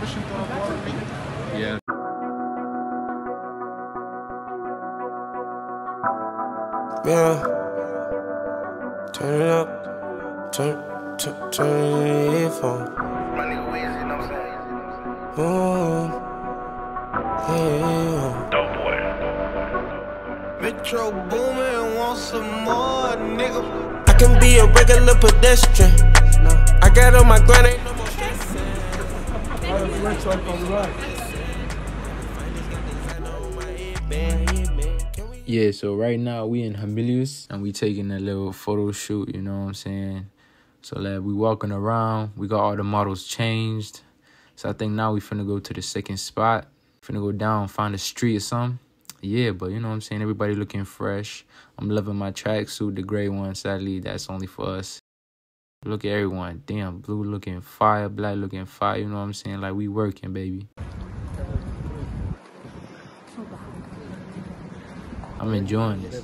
permission to record me? Yeah. Yeah. Turn it up. Turn, turn, turn it up. My nigga Wiz, you know what I'm saying? Ooh. Yeah. Metro Boomin want some more, nigga. I can be a regular pedestrian. I got on my grind, ain't no more Yeah, so right now we in Hamilius and we taking a little photo shoot, you know what I'm saying? So like we walking around, we got all the models changed. So I think now we finna go to the second spot. Finna go down, find a street or something. Yeah, but you know what I'm saying? Everybody looking fresh. I'm loving my tracksuit, the gray one. Sadly, that's only for us. Look at everyone. Damn, blue looking fire, black looking fire. You know what I'm saying? Like we working, baby. I'm enjoying this.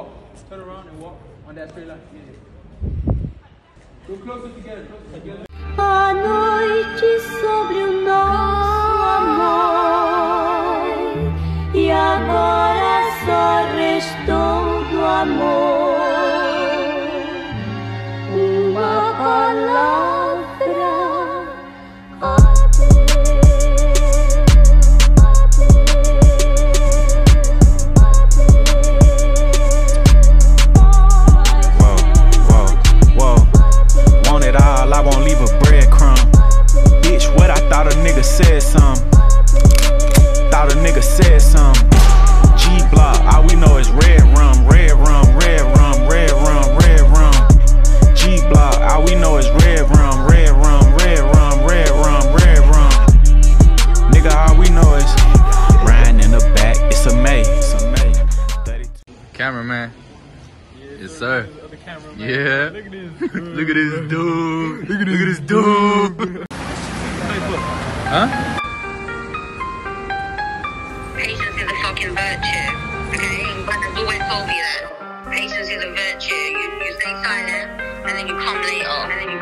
Walk. Turn around and walk on that straight line. Go closer together, closer together. 32. Cameraman. Yes, sir. The Yeah. Look at this. Look at this dude. Look at this dude. Huh? Patience is a fucking virtue. Okay? Brother's always told me that. Patience is a virtue. You, you stay silent and then you come later. And then you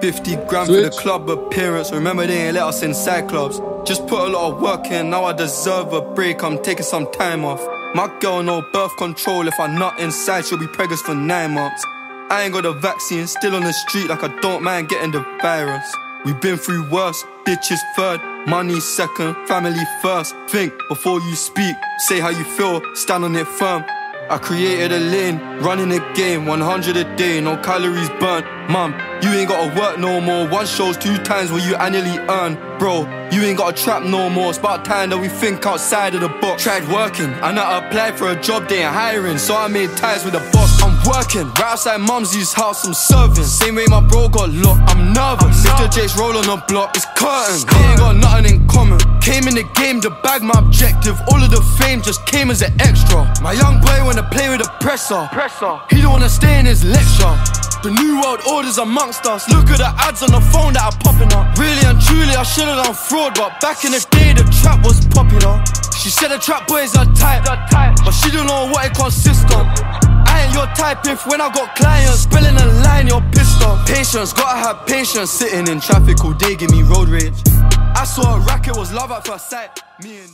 50 grand for the club appearance. Remember, they ain't let us inside clubs. Just put a lot of work in, now I deserve a break. I'm taking some time off. My girl, no birth control. If I'm not inside, she'll be pregnant for nine months. I ain't got the vaccine, still on the street like I don't mind getting the virus. We've been through worse, bitches third, money second, family first. Think before you speak, say how you feel, stand on it firm. I created a lane, running a game, 100 a day, no calories burnt. Mum, you ain't gotta work no more. One show's two times what you annually earn. Bro, you ain't gotta trap no more. It's about time that we think outside of the box. Tried working, and I applied for a job they ain't hiring, so I made ties with the boss. I'm working, right outside mumsy's house, I'm serving. Same way my bro got locked, I'm nervous. Mr. J's roll on the block, it's curtain. They ain't got nothing in common. Came in the game to bag my objective. All of the fame just came as an extra. My young boy wanna play with the presser. Presser. He don't wanna stay in his lecture. The new world order's amongst us. Look at the ads on the phone that are popping up. Really and truly, I should've done fraud, but back in the day, the trap was popular. She said the trap boys are tight, but she don't know what it consists of. I ain't your type if when I got clients spilling a line, you're pissed off. Patience, gotta have patience. Sitting in traffic all day, give me road rage. I saw a racket was love at first sight. Me and.